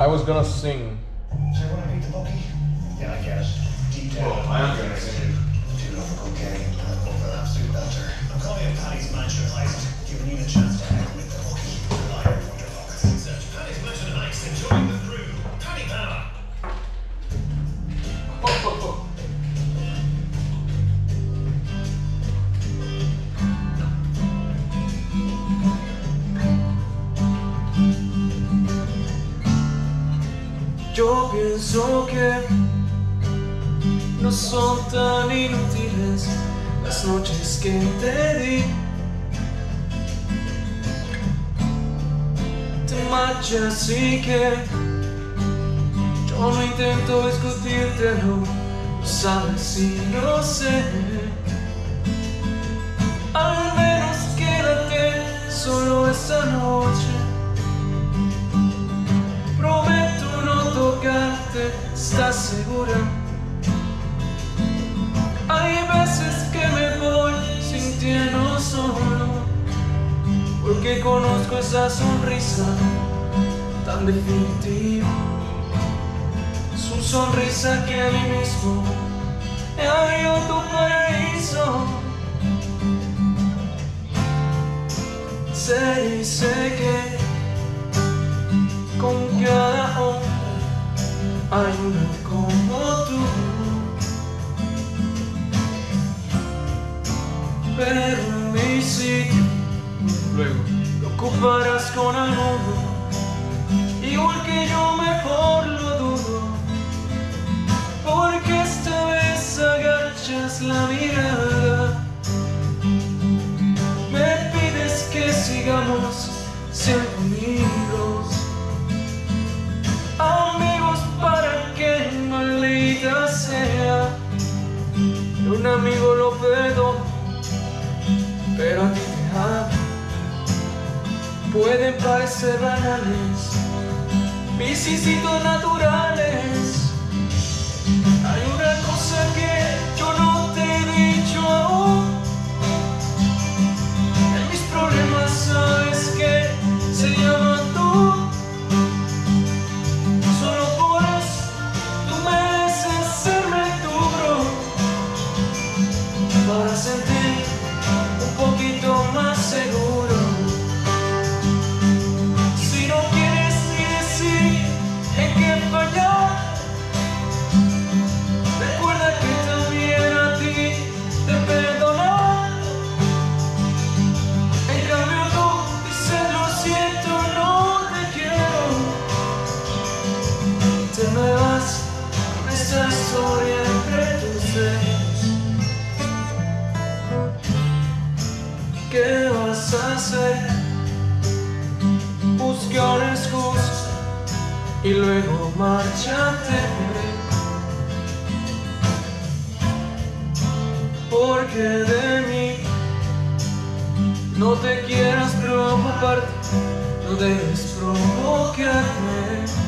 I was gonna sing. So you want to beat the bookie? Yeah, I guess. Deep down. Well, I am gonna sing. Too low for cocaine. I'm more of an absolute belter. I'm calling it Paddy's Mansion Heist, giving you the chance Yo pienso que no son tan inútiles las noches que te di. Te marchas y que yo no intento discutírtelo, lo sabes y lo sé. ¿Estás segura? Hay veces que me voy sintiendo solo, porque conozco esa sonrisa tan definitiva. Su sonrisa que a mí mismo me abrió tu paraíso. Y sé que con hay uno como tú. Pero en mi sitio luego lo ocuparás con alguno. Igual que yo mejor lo Un amigo lo perdona, pero a ti te amo. Pueden parecer banales, mis naturales. Historia entre tus dedos. ¿Qué vas a hacer? Buscar excusas y luego márchate. Porque de mí no te quieras preocuparte, no debes provocarme.